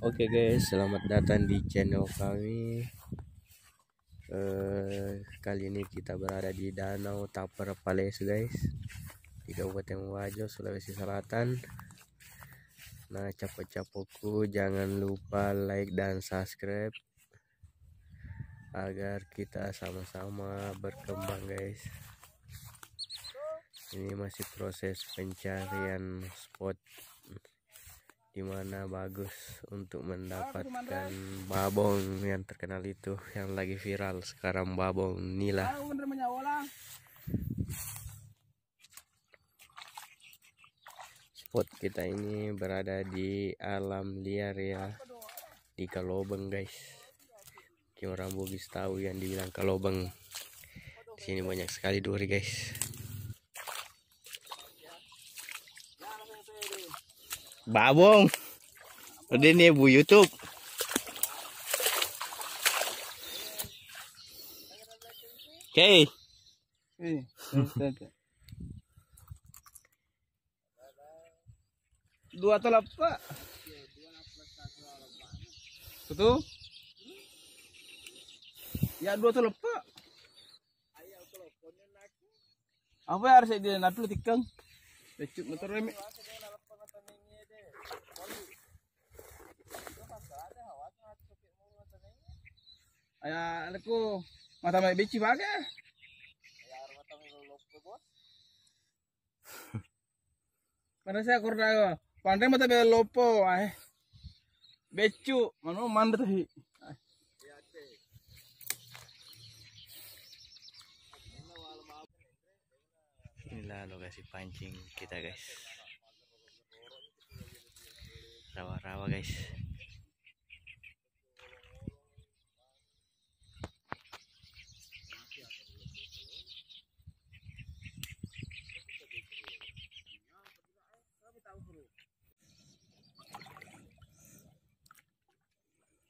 Oke guys, selamat datang di channel kami. Eh, kali ini kita berada di Danau Taper Pales guys, di Kabupaten Wajo, Sulawesi Selatan. Nah, capok-capokku jangan lupa like dan subscribe agar kita sama-sama berkembang guys. Ini masih proses pencarian spot di mana bagus untuk mendapatkan babong yang terkenal itu yang lagi viral sekarang babong nila. Spot kita ini berada di alam liar ya di Kalobeng guys. Orang Bugis tahu yang dibilang Kalobeng. Di sini banyak sekali duri guys Babong. Udah nih Bu YouTube. Oke. Okay. Dua tolak pak. Betul? Ya dua tolak pak. Apa yang harus dia nak dulu tikang? Lecuk motor remik. Ayah, aku mata mai beci baga. Mana saya kurang pandai mata be lopo ay. Becu, mano manda tahi. Lokasi pancing kita guys. Rawa-rawa guys. Ada nah peta cua. Pelan-pelan. Aska, kami tahu betul. Kamu tahu betul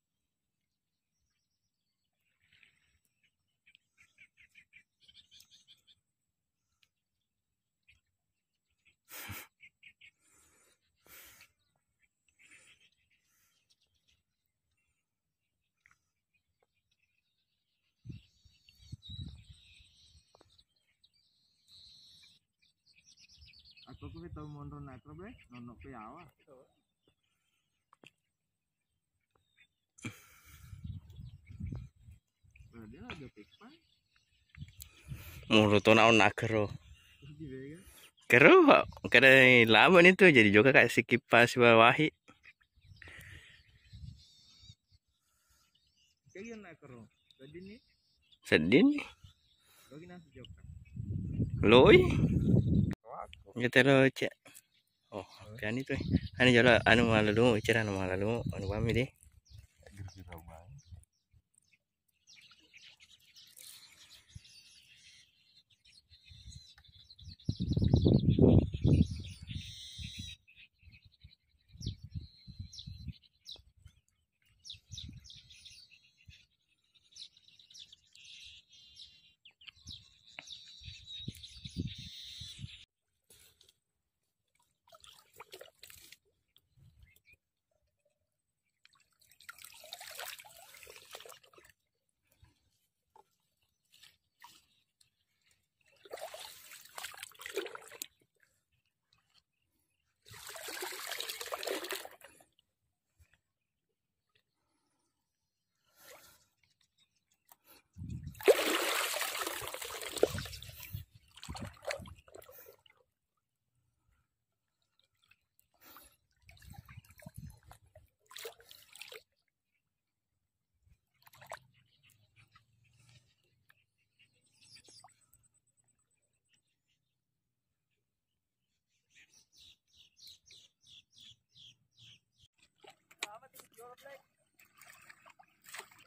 nak. Ini Ako ko ito mo ron na ito, bre. Nono ko yawa. Dia ada pikpan. Mulut naon nak kero. Kada laban itu jadi juga kayak si kipas bawahi. Kayak nih, Sedih nih. Loi. Kita lo cek. Oh, kan itu. Anu jala anu malalu, cara anu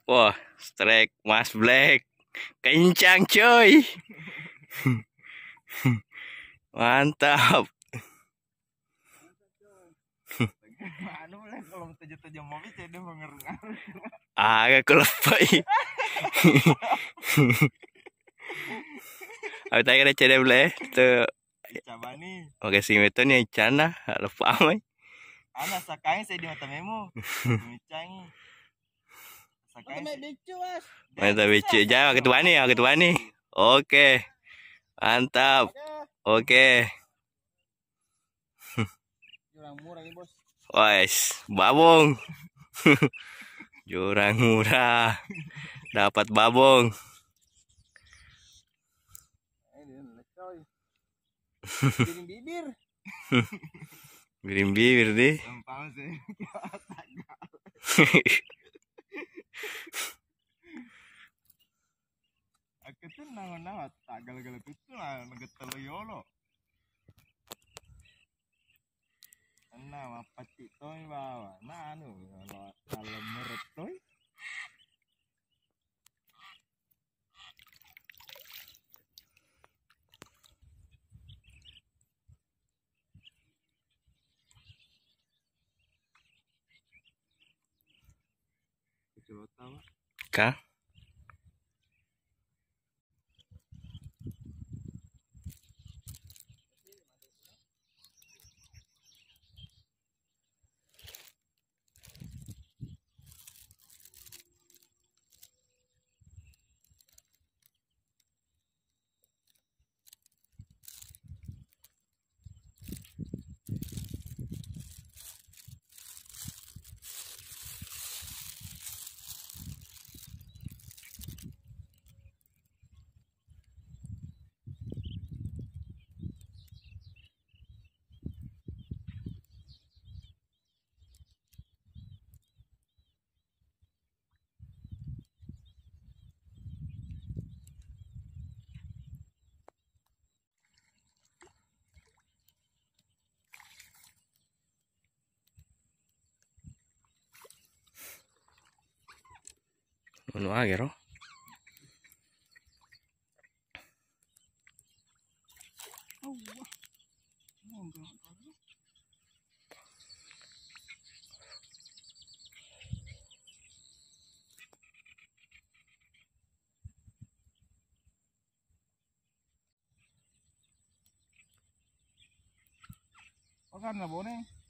Wah, strike Mas Black. Kencang, coy. Mantap. anu kalau tujuh-tujuh mobil jadi Agak kelepai. Aku tanya ada cedek boleh. Tu coba nih oke sih itu nih cana lupa amai. anak sakai saya di mata memo micangi sakai mata bicu mas Mantap bicu jauh ketua nih, ketua nih. Oke. Mantap. Oke. Wais, babong. Jurang murah. Dapat babong. lecoy Giring bibir Giring bibir deh. gampang sih aku tuh nangon gal-gal itu lah ngetel yolo Nah, apa cik toy bawa? Nah, anu kalau kalau meret toy. ಮನುವಾಗಿರೋ Hãy subscribe cho kênh Ghiền Mì Gõ Để không bỏ lỡ những video hấp dẫn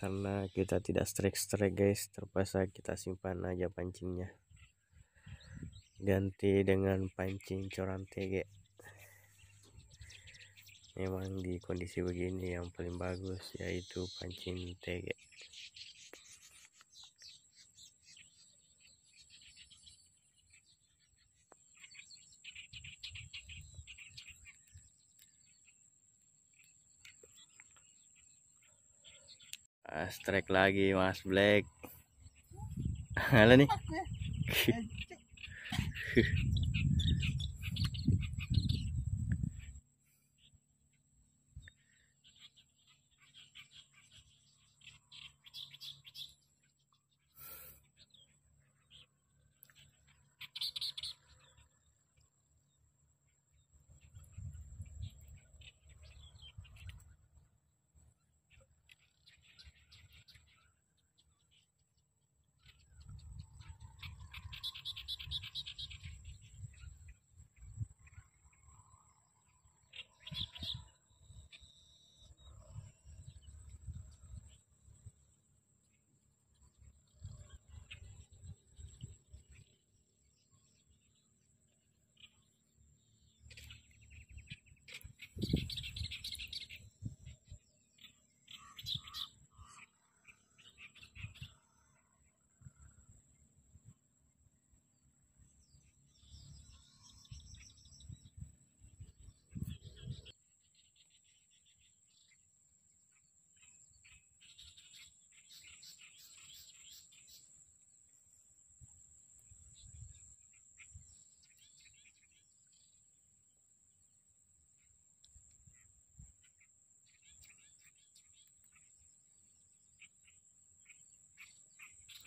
Karena kita tidak strike-strike guys, terpaksa kita simpan aja pancingnya. Ganti dengan pancing coran tege. Memang di kondisi begini yang paling bagus yaitu pancing tege. Strike lagi Mas Black. Halo nih.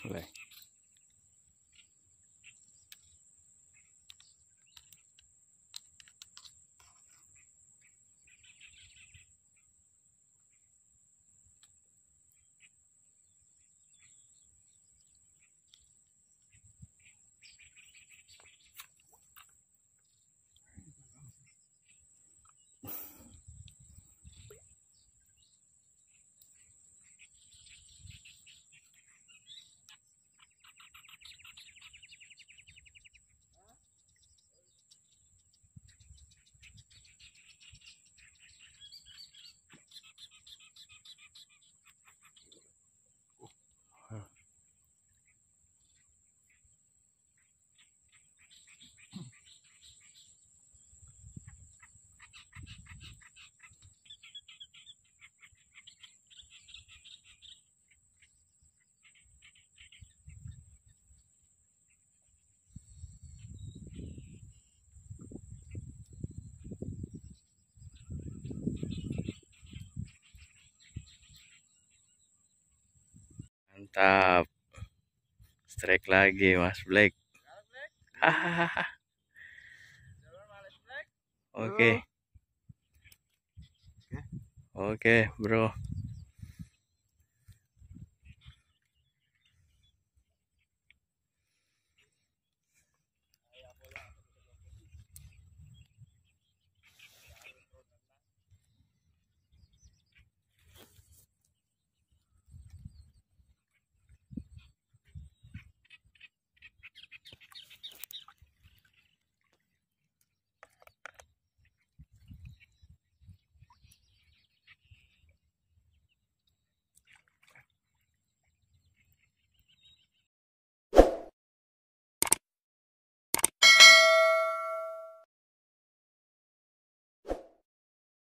Boleh. Mantap. Strike lagi Mas Black. Hahaha. Oke. Oke, Bro.